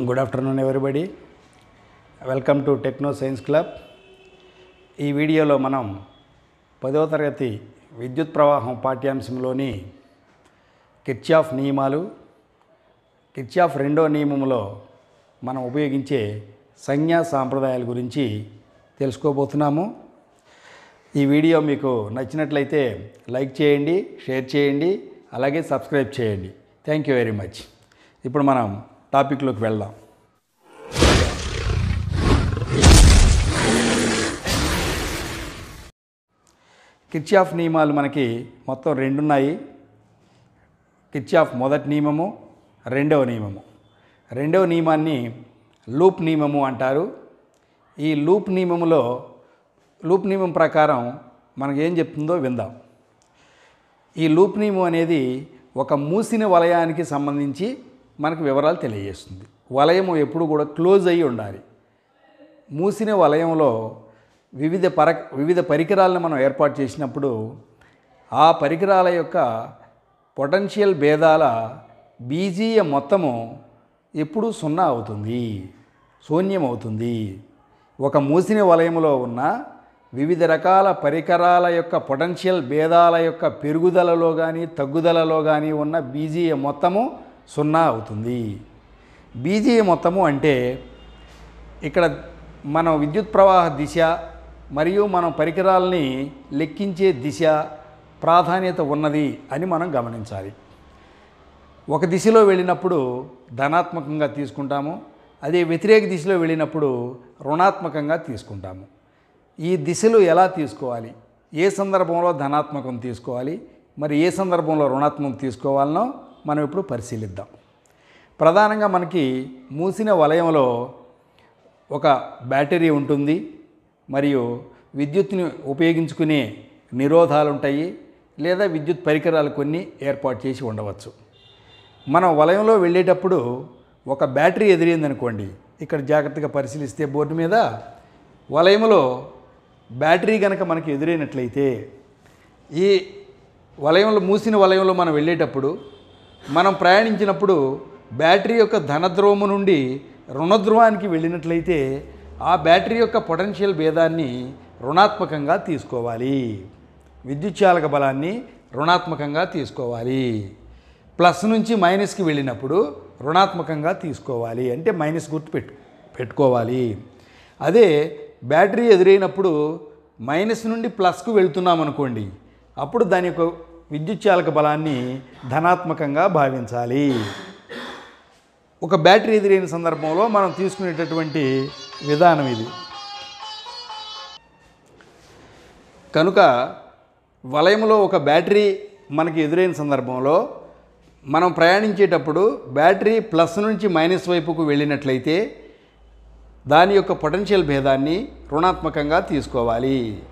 Good afternoon everybody welcome to techno science club ఈ వీడియోలో మనం పదవ తరగతి విద్యుత్ ప్రవాహం పాఠ్యాంశంలోని కిర్చాఫ్ నియమాలు కిర్చాఫ్ రెండో నియమంలో మనం ఉపయోగించే సంజ్ఞా సాంప్రదాయాల గురించి తెలుసుకోబోతున్నాము. ఈ వీడియో మీకు నచ్చినట్లయితే లైక్ చేయండి షేర్ చేయండి అలాగే సబ్స్క్రైబ్ చేయండి. థ్యాంక్ యూ వెరీ మచ్ ఇప్పుడు మనం టాపిక్లోకి వెళ్దాం. కిర్చాఫ్ నియమాలు మనకి మొత్తం రెండున్నాయి. కిర్చాఫ్ మొదటి నియమము రెండవ నియమము. రెండవ నియమాన్ని లూప్ నియమము అంటారు. ఈ లూప్ నియమములో లూప్ నియమం ప్రకారం మనకు ఏం చెప్తుందో విందాం. ఈ లూప్ నియమం అనేది ఒక మూసిన వలయానికి సంబంధించి మనకు వివరాలు తెలియజేస్తుంది. వలయము ఎప్పుడు కూడా క్లోజ్ అయ్యి ఉండాలి. మూసిన వలయంలో వివిధ పర వివిధ పరికరాలను మనం ఏర్పాటు చేసినప్పుడు ఆ పరికరాల యొక్క పొటెన్షియల్ భేదాల బీజీయ మొత్తము ఎప్పుడు సున్నా అవుతుంది శూన్యం అవుతుంది. ఒక మూసిన వలయంలో ఉన్న వివిధ రకాల పరికరాల యొక్క పొటెన్షియల్ భేదాల యొక్క పెరుగుదలలో కానీ తగ్గుదలలో కానీ ఉన్న బీజీయ మొత్తము సున్నా అవుతుంది. బీజీ మొత్తము అంటే ఇక్కడ మనం విద్యుత్ ప్రవాహ దిశ మరియు మనం పరికరాలని లెక్కించే దిశ ప్రాధాన్యత ఉన్నది అని మనం గమనించాలి. ఒక దిశలో వెళ్ళినప్పుడు ధనాత్మకంగా తీసుకుంటాము. అదే వ్యతిరేక దిశలో వెళ్ళినప్పుడు రుణాత్మకంగా తీసుకుంటాము. ఈ దిశలు ఎలా తీసుకోవాలి? ఏ సందర్భంలో ధనాత్మకం తీసుకోవాలి? మరి ఏ సందర్భంలో రుణాత్మకం తీసుకోవాలనో మనం ఇప్పుడు పరిశీలిద్దాం. ప్రధానంగా మనకి మూసిన వలయంలో ఒక బ్యాటరీ ఉంటుంది. మరియు విద్యుత్ని ఉపయోగించుకునే నిరోధాలు ఉంటాయి లేదా విద్యుత్ పరికరాలు కొన్ని ఏర్పాటు చేసి ఉండవచ్చు. మనం వలయంలో వెళ్ళేటప్పుడు ఒక బ్యాటరీ ఎదిరిందనుకోండి. ఇక్కడ జాగ్రత్తగా పరిశీలిస్తే బోర్డు మీద వలయంలో బ్యాటరీ కనుక మనకి ఎదురైనట్లయితే ఈ వలయంలో మూసిన వలయంలో మనం వెళ్ళేటప్పుడు మనం ప్రయాణించినప్పుడు బ్యాటరీ యొక్క ధనధ్రువము నుండి రుణధ్రువానికి వెళ్ళినట్లయితే ఆ బ్యాటరీ యొక్క పొటెన్షియల్ భేదాన్ని రుణాత్మకంగా తీసుకోవాలి. విద్యుచ్చాలక బలాన్ని రుణాత్మకంగా తీసుకోవాలి. ప్లస్ నుంచి మైనస్కి వెళ్ళినప్పుడు రుణాత్మకంగా తీసుకోవాలి. అంటే మైనస్ గుర్తు పెట్టు పెట్టుకోవాలి. అదే బ్యాటరీ ఎదురైనప్పుడు మైనస్ నుండి ప్లస్కు వెళ్తున్నాం అనుకోండి అప్పుడు దాని యొక్క విద్యుచ్చాలక బలాన్ని ధనాత్మకంగా భావించాలి. ఒక బ్యాటరీ ఎదురైన సందర్భంలో మనం తీసుకునేటటువంటి విధానం ఇది. కనుక వలయంలో ఒక బ్యాటరీ మనకి ఎదురైన సందర్భంలో మనం ప్రయాణించేటప్పుడు బ్యాటరీ ప్లస్ నుంచి మైనస్ వైపుకు వెళ్ళినట్లయితే దాని యొక్క పొటెన్షియల్ భేదాన్ని రుణాత్మకంగా తీసుకోవాలి.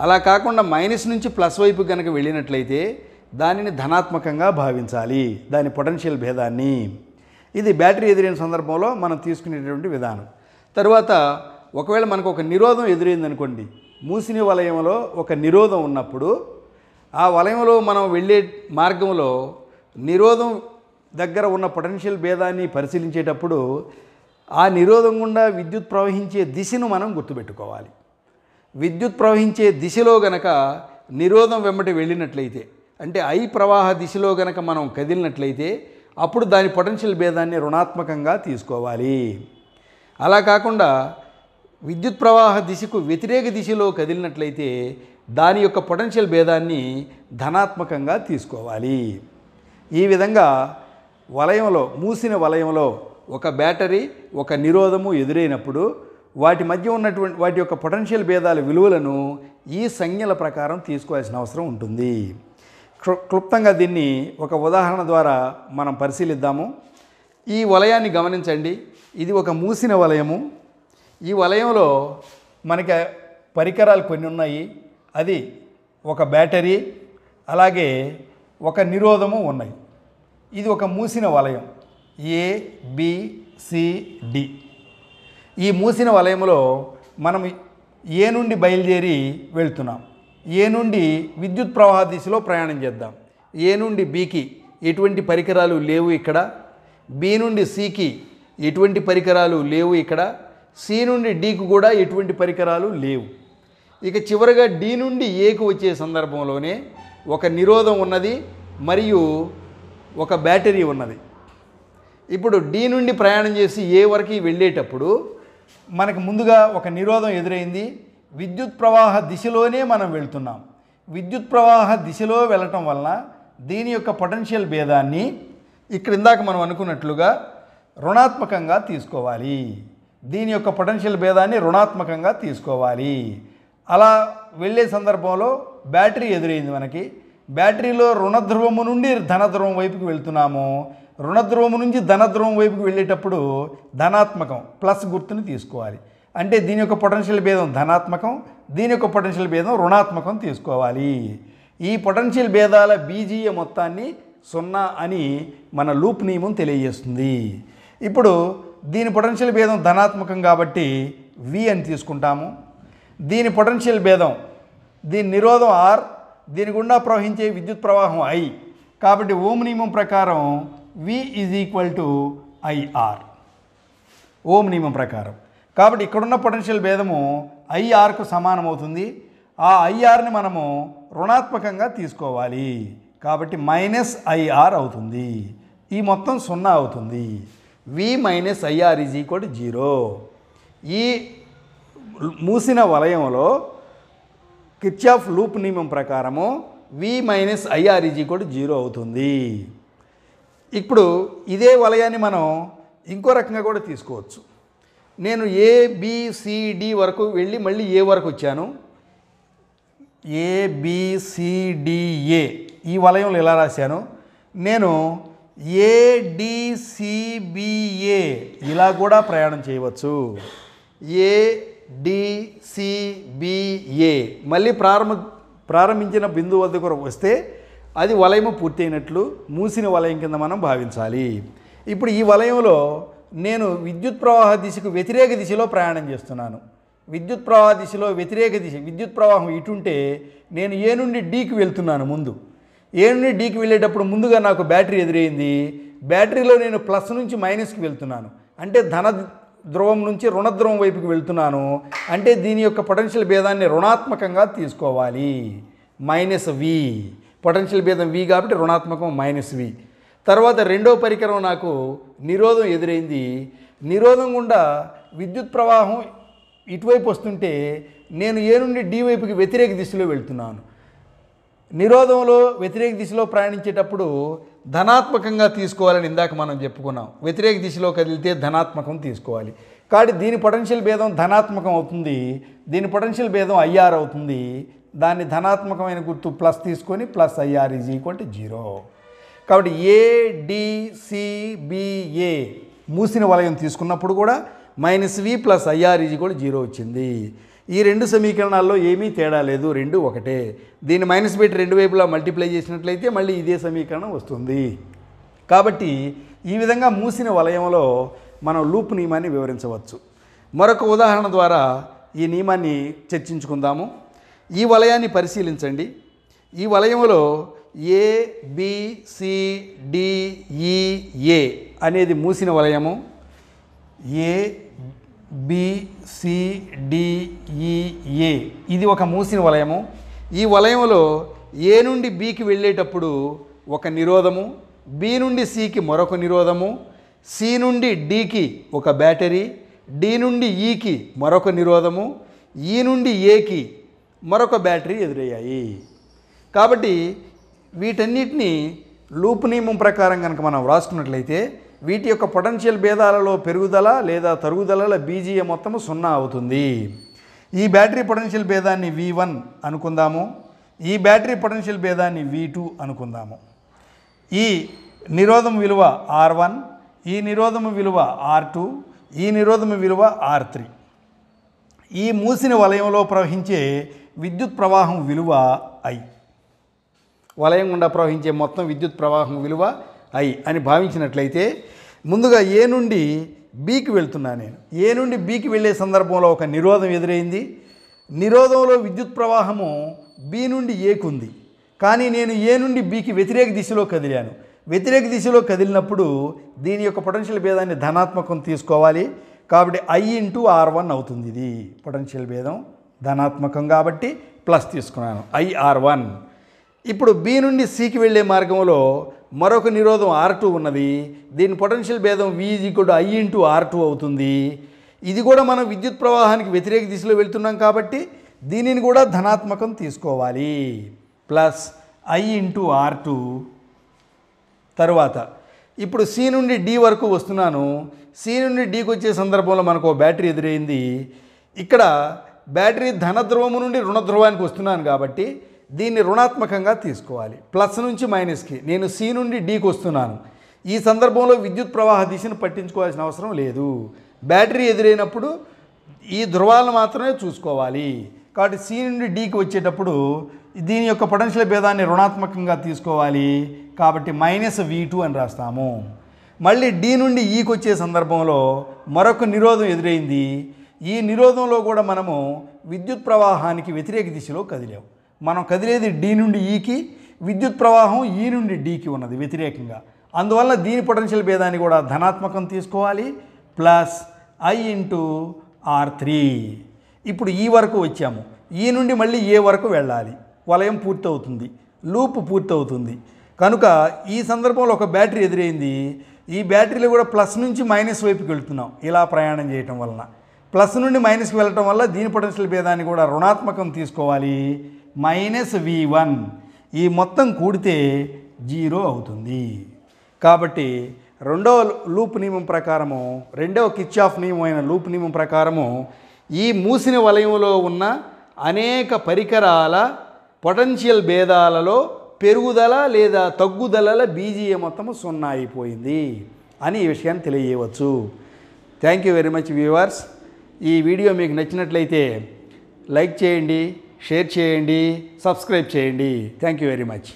అలా కాకుండా మైనస్ నుంచి ప్లస్ వైపు కనుక వెళ్ళినట్లయితే దానిని ధనాత్మకంగా భావించాలి. దాని పొటెన్షియల్ భేదాన్ని. ఇది బ్యాటరీ ఎదురైన సందర్భంలో మనం తీసుకునేటటువంటి విధానం. తరువాత ఒకవేళ మనకు ఒక నిరోధం ఎదురైందనుకోండి మూసిని వలయంలో ఒక నిరోధం ఉన్నప్పుడు ఆ వలయంలో మనం వెళ్ళే మార్గంలో నిరోధం దగ్గర ఉన్న పొటెన్షియల్ భేదాన్ని పరిశీలించేటప్పుడు ఆ నిరోధం గుండా విద్యుత్ ప్రవహించే దిశను మనం గుర్తుపెట్టుకోవాలి. విద్యుత్ ప్రవహించే దిశలో గనక నిరోధం వెంబడి వెళ్ళినట్లయితే అంటే ఐ ప్రవాహ దిశలో గనక మనం కదిలినట్లయితే అప్పుడు దాని పొటెన్షియల్ భేదాన్ని రుణాత్మకంగా తీసుకోవాలి. అలా కాకుండా విద్యుత్ ప్రవాహ దిశకు వ్యతిరేక దిశలో కదిలినట్లయితే దాని యొక్క పొటెన్షియల్ భేదాన్ని ధనాత్మకంగా తీసుకోవాలి. ఈ విధంగా వలయంలో మూసిన వలయంలో ఒక బ్యాటరీ ఒక నిరోధము ఎదురైనప్పుడు వాటి మధ్య ఉన్నటువంటి వాటి యొక్క పొటెన్షియల్ భేదాల విలువలను ఈ సంజ్ఞల ప్రకారం తీసుకోవాల్సిన అవసరం ఉంటుంది. క్లు- క్లుప్తంగా దీన్ని ఒక ఉదాహరణ ద్వారా మనం పరిశీలిద్దాము. ఈ వలయాన్ని గమనించండి. ఇది ఒక మూసిన వలయము. ఈ వలయంలో మనకి పరికరాలు కొన్ని ఉన్నాయి. అది ఒక బ్యాటరీ అలాగే ఒక నిరోధము ఉన్నాయి. ఇది ఒక మూసిన వలయం. ఏ బి సి డి ఈ మూసిన వలయంలో మనం ఏ నుండి బయలుదేరి వెళ్తున్నాం? ఏ నుండి విద్యుత్ ప్రవాహ దిశలో ప్రయాణం చేద్దాం? ఏ నుండి బీకి ఎటువంటి పరికరాలు లేవు ఇక్కడ? బి నుండి సికి ఎటువంటి పరికరాలు లేవు ఇక్కడ? సి నుండి డీకు కూడా ఎటువంటి పరికరాలు లేవు. ఇక చివరగా డి నుండి ఏకు వచ్చే సందర్భంలోనే ఒక నిరోధం ఉన్నది మరియు ఒక బ్యాటరీ ఉన్నది. ఇప్పుడు డి నుండి ప్రయాణం చేసి ఏ వరకు వెళ్ళేటప్పుడు మనకు ముందుగా ఒక నిరోధం ఎదురైంది. విద్యుత్ ప్రవాహ దిశలోనే మనం వెళ్తున్నాం. విద్యుత్ ప్రవాహ దిశలో వెళ్ళటం వలన దీని యొక్క పొటెన్షియల్ భేదాన్ని ఇక్కడ ఇందాక మనం అనుకున్నట్లుగా రుణాత్మకంగా తీసుకోవాలి. దీని యొక్క పొటెన్షియల్ భేదాన్ని రుణాత్మకంగా తీసుకోవాలి. అలా వెళ్ళే సందర్భంలో బ్యాటరీ ఎదురైంది మనకి. బ్యాటరీలో రుణధ్రువము నుండి ధనధ్రువం వైపుకి వెళ్తున్నాము. రుణద్రోము నుంచి ధనద్రోము వైపుకి వెళ్ళేటప్పుడు ధనాత్మకం ప్లస్ గుర్తుని తీసుకోవాలి. అంటే దీని యొక్క పొటెన్షియల్ భేదం ధనాత్మకం దీని యొక్క పొటెన్షియల్ భేదం రుణాత్మకం తీసుకోవాలి. ఈ పొటెన్షియల్ భేదాల బీజీయ మొత్తాన్ని సున్నా అని మన లూప్ నియమం తెలియజేస్తుంది. ఇప్పుడు దీని పొటెన్షియల్ భేదం ధనాత్మకం కాబట్టి వి అని తీసుకుంటాము. దీని పొటెన్షియల్ భేదం దీని నిరోధం ఆర్ దీని గుండా ప్రవహించే విద్యుత్ ప్రవాహం ఐ. కాబట్టి ఓం నియమం ప్రకారం V is equal to IR Ohm నియమం ప్రకారం. కాబట్టి ఇక్కడున్న పొటెన్షియల్ భేదము ఐఆర్కు సమానం అవుతుంది. ఆ ఐఆర్ని మనము రుణాత్మకంగా తీసుకోవాలి. కాబట్టి మైనస్ ఐఆర్ అవుతుంది. ఈ మొత్తం సున్నా అవుతుంది. V minus IR is equal to zero ఈ మూసిన వలయంలో కిర్చాఫ్ లూప్ నియమం ప్రకారము V minus IR is equal to zero అవుతుంది. ఇప్పుడు ఇదే వలయాన్ని మనం ఇంకో రకంగా కూడా తీసుకోవచ్చు. నేను ఏ వరకు వెళ్ళి మళ్ళీ ఏ వరకు వచ్చాను. ఏబిసిడిఏ e ఈ వలయంలో ఇలా రాశాను? నేను ఏడిసిబిఏ e ఇలా కూడా ప్రయాణం చేయవచ్చు. ఏడిసిబిఏ e మళ్ళీ ప్రారంభ ప్రారంభించిన బిందువు వద్దకు వస్తే అది వలయము పూర్తయినట్లు మూసిన వలయం కింద మనం భావించాలి. ఇప్పుడు ఈ వలయంలో నేను విద్యుత్ ప్రవాహ దిశకు వ్యతిరేక దిశలో ప్రయాణం చేస్తున్నాను. విద్యుత్ ప్రవాహ దిశలో వ్యతిరేక దిశ విద్యుత్ ప్రవాహం ఇటుంటే నేను ఏ నుండి డీకి వెళ్తున్నాను ముందు? ఏ నుండి డీకి వెళ్ళేటప్పుడు ముందుగా నాకు బ్యాటరీ ఎదురైంది? బ్యాటరీలో నేను ప్లస్ నుంచి మైనస్కి వెళ్తున్నాను. అంటే ధన ధ్రువం నుంచి రుణధ్రువం వైపుకి వెళ్తున్నాను. అంటే దీని యొక్క పొటెన్షియల్ భేదాన్ని రుణాత్మకంగా తీసుకోవాలి. మైనస్ వి పొటెన్షియల్ భేదం వి కాబట్టి రుణాత్మకం మైనస్ వి. తర్వాత రెండో పరికరం నాకు నిరోధం ఎదురైంది. నిరోధం గుండా విద్యుత్ ప్రవాహం ఇటువైపు వస్తుంటే నేను ఏ నుండి డి వైపుకి వ్యతిరేక దిశలో వెళ్తున్నాను. నిరోధంలో వ్యతిరేక దిశలో ప్రయాణించేటప్పుడు ధనాత్మకంగా తీసుకోవాలని ఇందాక మనం చెప్పుకున్నాం. వ్యతిరేక దిశలో కదిలితే ధనాత్మకం తీసుకోవాలి. కాబట్టి దీని పొటెన్షియల్ భేదం ధనాత్మకం అవుతుంది. దీని పొటెన్షియల్ భేదం ఐఆర్ అవుతుంది. దాన్ని ధనాత్మకమైన గుర్తు ప్లస్ తీసుకొని plus IR is equal to zero. కాబట్టి ఏడిసిబిఏ మూసిన వలయం తీసుకున్నప్పుడు కూడా minus V plus IR is కూడా జీరో వచ్చింది. ఈ రెండు సమీకరణాల్లో ఏమీ తేడా లేదు రెండు ఒకటే. దీన్ని మైనస్ పెట్టి రెండు వైపులా మల్టిప్లై చేసినట్లయితే మళ్ళీ ఇదే సమీకరణం వస్తుంది. కాబట్టి ఈ విధంగా మూసిన వలయంలో మనం లూప్ నియమాన్ని వివరించవచ్చు. మరొక ఉదాహరణ ద్వారా ఈ నియమాన్ని చర్చించుకుందాము. ఈ వలయాన్ని పరిశీలించండి. ఈ వలయంలో ఏ బిసిడిఈఏ e, అనేది మూసిన వలయము. ఏ బిసిడిఈఏ e, ఇది ఒక మూసిన వలయము. ఈ వలయంలో ఏ నుండి బికి వెళ్ళేటప్పుడు ఒక నిరోధము బి నుండి సికి మరొక నిరోధము సి నుండి డికి ఒక బ్యాటరీ డి నుండి e ఈకి మరొక నిరోధము ఈ నుండి ఏకి మరొక బ్యాటరీ ఎదురయ్యాయి. కాబట్టి వీటన్నిటిని లూప్ నియమం ప్రకారం కనుక మనం వ్రాసుకున్నట్లయితే వీటి యొక్క పొటెన్షియల్ భేదాలలో పెరుగుదల లేదా తరుగుదలల బీజీయ మొత్తము సున్నా అవుతుంది. ఈ బ్యాటరీ పొటెన్షియల్ భేదాన్ని వి వన్ అనుకుందాము. ఈ బ్యాటరీ పొటెన్షియల్ భేదాన్ని వి టూ అనుకుందాము. ఈ నిరోధం విలువ ఆర్ వన్ ఈ నిరోధము విలువ ఆర్ టూ ఈ నిరోధము విలువ ఆర్ త్రీ ఈ మూసిన వలయంలో ప్రవహించే విద్యుత్ ప్రవాహం విలువ ఐ. వలయం గుండా ప్రవహించే మొత్తం విద్యుత్ ప్రవాహం విలువ ఐ అని భావించినట్లయితే ముందుగా ఏ నుండి బీకి వెళ్తున్నా నేను. ఏ నుండి బీకి వెళ్ళే సందర్భంలో ఒక నిరోధం ఎదురైంది? నిరోధంలో విద్యుత్ ప్రవాహము బి నుండి ఏకు ఉంది. కానీ నేను ఏ నుండి బీకి వ్యతిరేక దిశలో కదిలాను? వ్యతిరేక దిశలో కదిలినప్పుడు దీని యొక్క పొటెన్షియల్ భేదాన్ని ధనాత్మకం తీసుకోవాలి. కాబట్టి ఐ ఇంటూ ఆర్ వన్ అవుతుంది ఇది. పొటెన్షియల్ భేదం ధనాత్మకం కాబట్టి ప్లస్ తీసుకున్నాను. ఐ ఆర్ వన్ ఇప్పుడు బి నుండి సికి వెళ్ళే మార్గంలో మరొక నిరోధం ఆర్ టూ ఉన్నది. దీని పొటెన్షియల్ భేదం V equal I into R two అవుతుంది. ఇది కూడా మనం విద్యుత్ ప్రవాహానికి వ్యతిరేక దిశలో వెళ్తున్నాం కాబట్టి దీనిని కూడా ధనాత్మకం తీసుకోవాలి. Plus I into R two తరువాత ఇప్పుడు సి నుండి డి వరకు వస్తున్నాను. సి నుండి డీకి వచ్చే సందర్భంలో మనకు ఓ బ్యాటరీ ఎదురైంది. ఇక్కడ బ్యాటరీ ధన ధ్రువము నుండి రుణ ధ్రువానికి వస్తున్నాను కాబట్టి దీన్ని రుణాత్మకంగా తీసుకోవాలి. ప్లస్ నుంచి మైనస్కి. నేను సి నుండి డీకి వస్తున్నాను. ఈ సందర్భంలో విద్యుత్ ప్రవాహ దిశను పట్టించుకోవాల్సిన అవసరం లేదు. బ్యాటరీ ఎదురైనప్పుడు ఈ ధ్రువాలను మాత్రమే చూసుకోవాలి. కాబట్టి సి నుండి డీకి వచ్చేటప్పుడు దీని యొక్క పొటెన్షియల్ భేదాన్ని రుణాత్మకంగా తీసుకోవాలి. కాబట్టి మైనస్ వి టూ అని రాస్తాము. మళ్ళీ డి నుండి e ఈకి వచ్చే సందర్భంలో మరొక నిరోధం ఎదురైంది. ఈ నిరోధంలో కూడా మనము విద్యుత్ ప్రవాహానికి వ్యతిరేక దిశలో కదిలేము. మనం కదిలేది డి నుండి e ఈకి విద్యుత్ ప్రవాహం ఈ నుండి డీకి ఉన్నది వ్యతిరేకంగా. అందువల్ల దీని పొటెన్షియల్ భేదాన్ని కూడా ధనాత్మకం తీసుకోవాలి plus I into R three ఇప్పుడు ఈ వరకు వచ్చాము. ఈ నుండి మళ్ళీ ఏ వరకు వెళ్ళాలి. వలయం పూర్తవుతుంది లూప్ పూర్తవుతుంది. కనుక ఈ సందర్భంలో ఒక బ్యాటరీ ఎదురైంది. ఈ బ్యాటరీలో కూడా ప్లస్ నుంచి మైనస్ వైపుకి వెళ్తున్నాం. ఇలా ప్రయాణం చేయటం వలన. ప్లస్ నుండి మైనస్కి వెళ్ళటం వల్ల దీని పొటెన్షియల్ భేదాన్ని కూడా రుణాత్మకం తీసుకోవాలి. Minus V one. ఈ మొత్తం కూడితే జీరో అవుతుంది. కాబట్టి రెండవ లూప్ నియమం ప్రకారము రెండవ కిచ్ ఆఫ్ నియమం అయిన లూప్ నియమం ప్రకారము ఈ మూసిన వలయంలో ఉన్న అనేక పరికరాల పొటెన్షియల్ భేదాలలో పెరుగుదల లేదా తగ్గుదలల బీజీఏ మొత్తము సున్నా అయిపోయింది అని ఈ విషయాన్ని తెలియజేయవచ్చు. Thank you very much viewers ఈ వీడియో మీకు నచ్చినట్లయితే లైక్ చేయండి షేర్ చేయండి సబ్స్క్రైబ్ చేయండి. Thank you very much